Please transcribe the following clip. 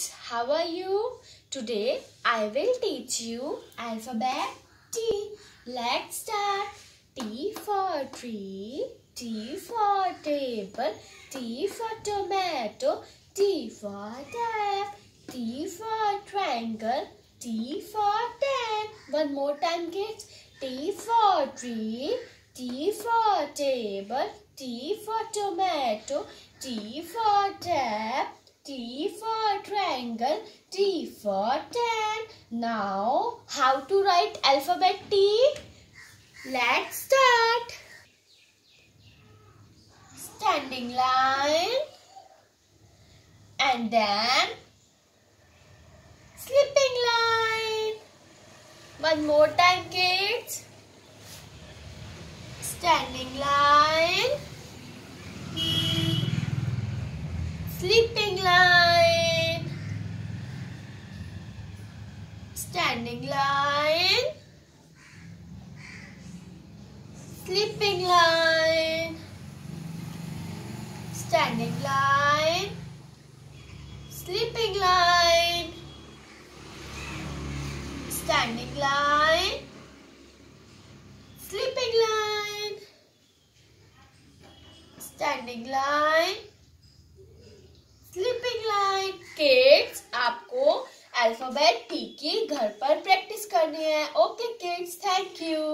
kids, how are you? Today I will teach you alphabet T. Let's start. T for tree, T for table, T for tomato, T for tap, T for triangle, T for ten. One more time kids. T for tree, T for table, T for tomato, T for tap, T for triangle, T for ten. Now, how to write alphabet T? Let's start. Standing line and then slipping line. One more time kids. Standing line Sleeping line standing line, sleeping line, standing line, sleeping line, standing line, sleeping line, standing line, sleeping line, kids. Alphabet P की घर पर practice करनी है. Okay kids thank you